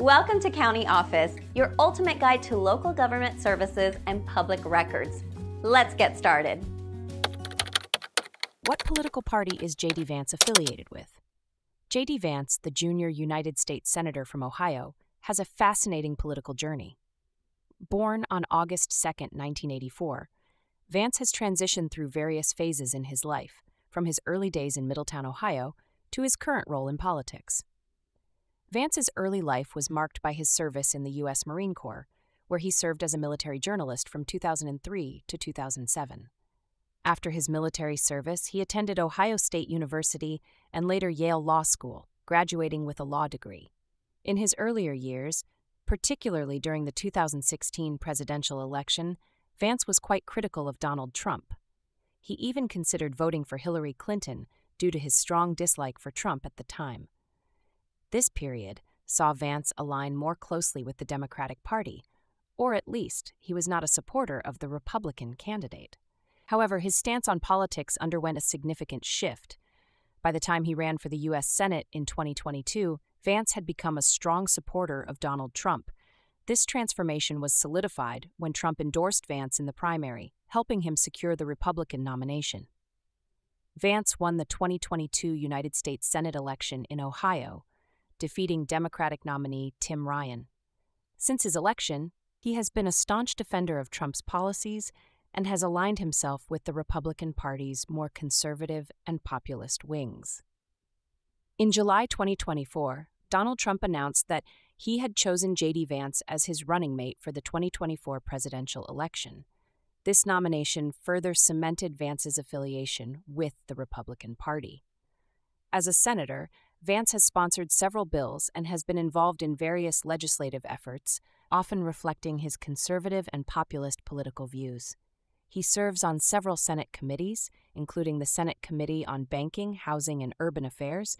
Welcome to County Office, your ultimate guide to local government services and public records. Let's get started. What political party is J.D. Vance affiliated with? J.D. Vance, the junior United States Senator from Ohio, has a fascinating political journey. Born on August 2, 1984, Vance has transitioned through various phases in his life, from his early days in Middletown, Ohio, to his current role in politics. Vance's early life was marked by his service in the U.S. Marine Corps, where he served as a military journalist from 2003 to 2007. After his military service, he attended Ohio State University and later Yale Law School, graduating with a law degree. In his earlier years, particularly during the 2016 presidential election, Vance was quite critical of Donald Trump. He even considered voting for Hillary Clinton due to his strong dislike for Trump at the time. This period saw Vance align more closely with the Democratic Party, or at least he was not a supporter of the Republican candidate. However, his stance on politics underwent a significant shift. By the time he ran for the U.S. Senate in 2022, Vance had become a strong supporter of Donald Trump this transformation was solidified when Trump endorsed Vance in the primary, helping him secure the Republican nomination. Vance won the 2022 United States Senate election in Ohio, defeating Democratic nominee Tim Ryan. Since his election, he has been a staunch defender of Trump's policies and has aligned himself with the Republican Party's more conservative and populist wings. In July 2024, Donald Trump announced that he had chosen J.D. Vance as his running mate for the 2024 presidential election. This nomination further cemented Vance's affiliation with the Republican Party. As a senator, Vance has sponsored several bills and has been involved in various legislative efforts, often reflecting his conservative and populist political views. He serves on several Senate committees, including the Senate Committee on Banking, Housing, and Urban Affairs,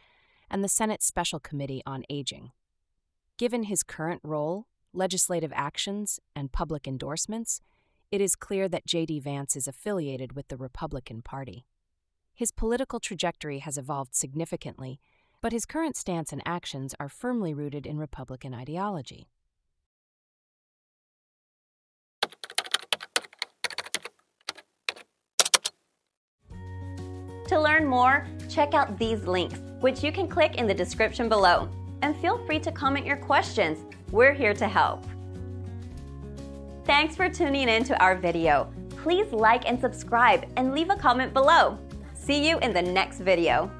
and the Senate Special Committee on Aging. Given his current role, legislative actions, and public endorsements, it is clear that J.D. Vance is affiliated with the Republican Party. His political trajectory has evolved significantly, but his current stance and actions are firmly rooted in Republican ideology. To learn more, check out these links, which you can click in the description below and feel free to comment your questions. We're here to help. Thanks for tuning in to our video. Please like and subscribe and leave a comment below. See you in the next video.